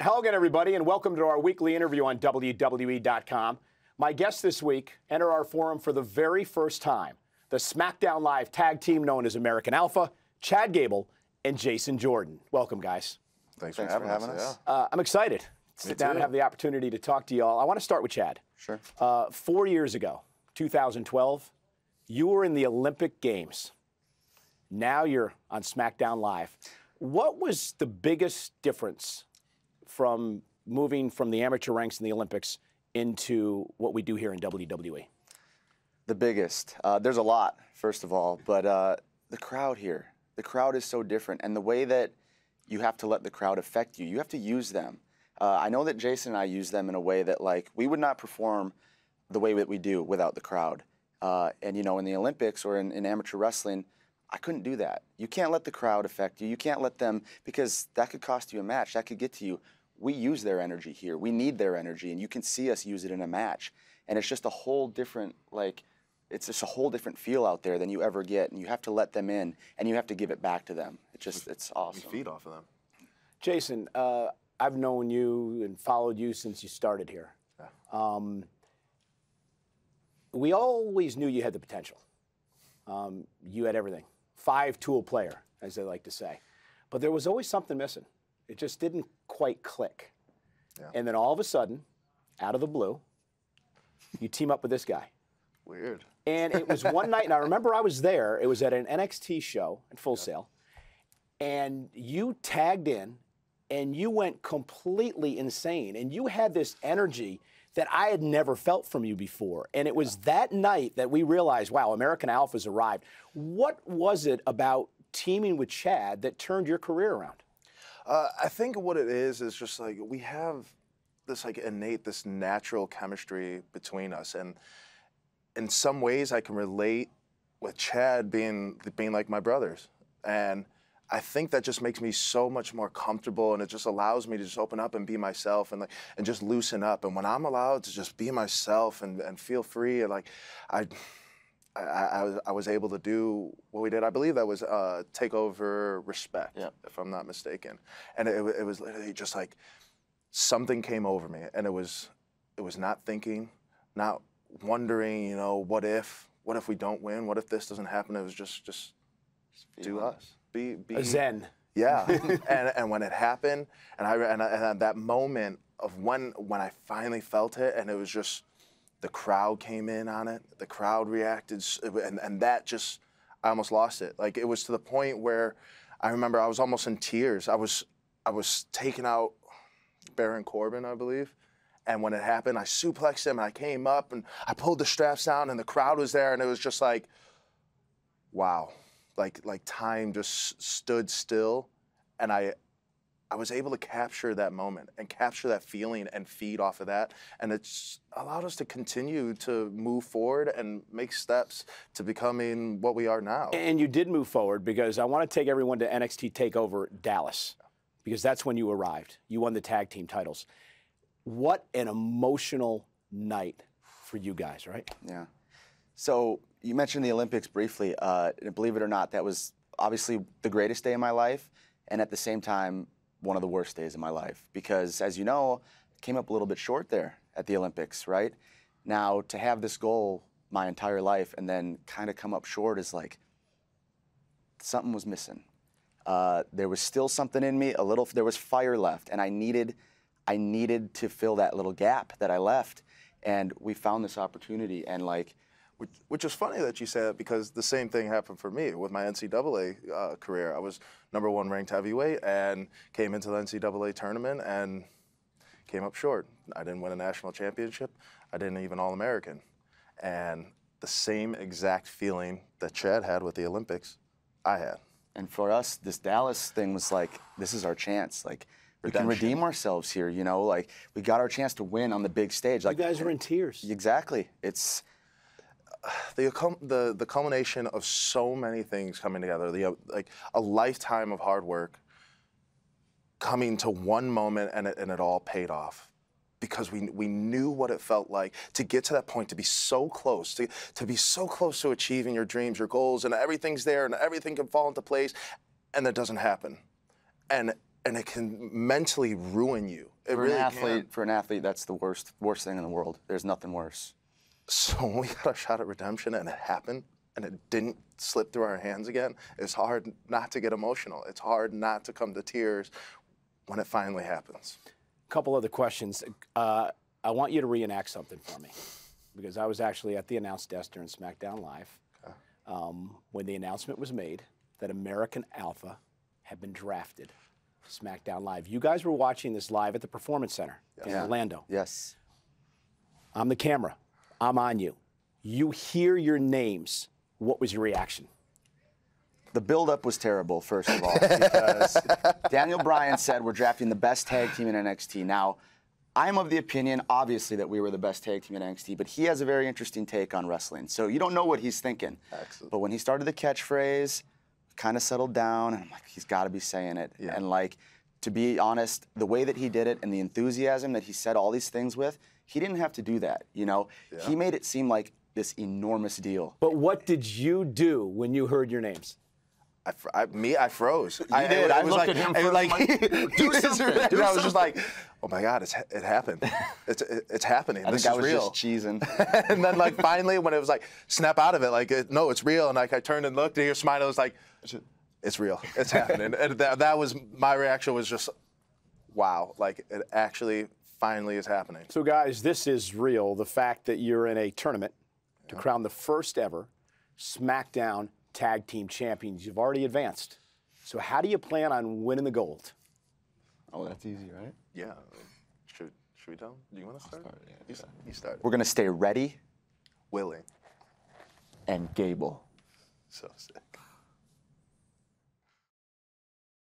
Hello again, everybody, and welcome to our weekly interview on WWE.com. My guests this week enter our forum for the very first time the SmackDown Live tag team known as American Alpha, Chad Gable, and Jason Jordan. Welcome, guys. Thanks, Thanks for for having, having us. us. yeah. Uh, I'm excited to sit down and have the opportunity to talk to y'all. I want to start with Chad. Sure. Uh, four years ago, 2012, you were in the Olympic Games. Now you're on SmackDown Live. What was the biggest difference from moving from the amateur ranks in the Olympics into what we do here in? WWE? The biggest. Uh, there's a lot, first of all, but uh, the crowd here. The crowd is so different, and the way that you have to let the crowd affect you, you have to use them. Uh, I know that Jason and I use them in a way that, like, we would not perform the way that we do without the crowd. Uh, and you know, in the Olympics or in, in amateur wrestling, I couldn't do that. You can't let the crowd affect you. You can't let them because that could cost you a match. That could get to you. We use their energy here. We need their energy, and you can see us use it in a match. And it's just a whole different like it's just a whole different feel out there than you ever get, and you have to let them in, and you have to give it back to them. It just it's We awesome. feed off of them. Jason, uh, I've known you and followed you since you started here. Um, we always knew you had the potential. Um, you had everything. Five tool player, as they like to say. But there was always something missing. It just didn't quite click. Yeah. And then all of a sudden, out of the blue, you team up with this guy. Weird. And it was one night, and I remember I was there. It was at an NXT show at Full Sail, and you tagged in, and you went completely insane, and you had this energy that I had never felt from you before. And it was that night that we realized, wow, American Alpha's arrived. What was it about teaming with Chad that turned your career around? Uh, I think what it is is just like we have this like innate, this natural chemistry between us, and in some ways I can relate with Chad being being like my brothers, and I think that just makes me so much more comfortable, and it just allows me to just open up and be myself, and like and just loosen up. And when I'm allowed to just be myself and, and feel free, and like I. I, I, was, I was able to do what we did. I believe that was uh, Takeover Respect, Yep. if I'm not mistaken. And it, it was literally just like something came over me, and it was it was not thinking, not wondering, you know, what if, what if we don't win, what if this doesn't happen. It was just just do feel us, be be A Zen. yeah, and and when it happened, and I and, I, and at that moment of when when I finally felt it, and it was just the crowd came in on it, the crowd reacted, and and that just I almost lost it. Like it was to the point where I remember I was almost in tears. I was I was taking out Baron Corbin, I believe. And when it happened, I suplexed him and I came up and I pulled the straps down and the crowd was there and it was just like, wow, like like time just stood still, and I I was able to capture that moment and capture that feeling and feed off of that, and it's allowed us to continue to move forward and make steps to becoming what we are now. And you did move forward because I want to take everyone to NXT Takeover Dallas because that's when you arrived. You won the tag team titles. What an emotional night for you guys, right? Yeah. So you mentioned the Olympics briefly. Uh, and believe it or not, that was obviously the greatest day of my life, and at the same time, one of the worst days of my life. Because as you know, came up a little bit short there at the Olympics, right? Now to have this goal my entire life and then kind of come up short is like something was missing. Uh, there was still something in me, a little. There was fire left, and I needed, I needed to fill that little gap that I left. And we found this opportunity, and like, Which, which is funny that you say that because the same thing happened for me with my NCAA uh, career. I was number one ranked heavyweight and came into the NCAA tournament and came up short. I didn't win a national championship. I didn't even All American. And the same exact feeling that Chad had with the Olympics, I had. and for us, this Dallas thing was like, this is our chance. Like, we can redeem ourselves here. You know, like we got our chance to win on the big stage. You Like, guys were in tears. exactly. It's the, the the culmination of so many things coming together, the like a lifetime of hard work coming to one moment and it, and it all paid off because we we knew what it felt like to get to that point to be so close to to be so close to achieving your dreams, your goals and everything's there and everything can fall into place and it doesn't happen. And and it can mentally ruin you. It For really an can. athlete, for an athlete, that's the worst worst thing in the world. There's nothing worse. So when we got a shot at redemption and it happened and it didn't slip through our hands again, it's hard not to get emotional. It's hard not to come to tears when it finally happens. A couple other questions. Uh, I want you to reenact something for me because I was actually at the announce desk during SmackDown Live um, when the announcement was made that American Alpha had been drafted to SmackDown Live. You guys were watching this live at the Performance Center in Yeah. Orlando. Yes. I'm the camera. I'm on you. You hear your names. What was your reaction? The buildup was terrible, first of all, because Daniel Bryan said we're drafting the best tag team in NXT. Now, I'm of the opinion, obviously, that we were the best tag team in NXT, but he has a very interesting take on wrestling. So you don't know what he's thinking. Excellent. But when he started the catchphrase, kind of settled down, and I'm like, he's got to be saying it. Yeah. And like, to be honest, the way that he did it and the enthusiasm that he said all these things with, he didn't have to do that. You know, he made it seem like this enormous deal. But what did you do when you heard your names? I, I, me, I froze. I did. It, I was looked like, at him it was first, like, like, do something, do I was just like, oh my God, it's, it happened. It's, it, it's happening. I this think I was real. just cheesing. and then like finally when it was like snap out of it like it, no it's real and like i turned and looked and your smile was like it's real it's happening and that, that was my reaction was just wow like it actually finally is happening So, guys, this is real. The fact that you're in a tournament to crown the first ever SmackDown Tag Team Champions. You've already advanced. So, how do you plan on winning the gold? oh, that's easy, right? yeah should, should we tell him? do you want to start, you, s- you start We're gonna stay ready willing and Gable. so sick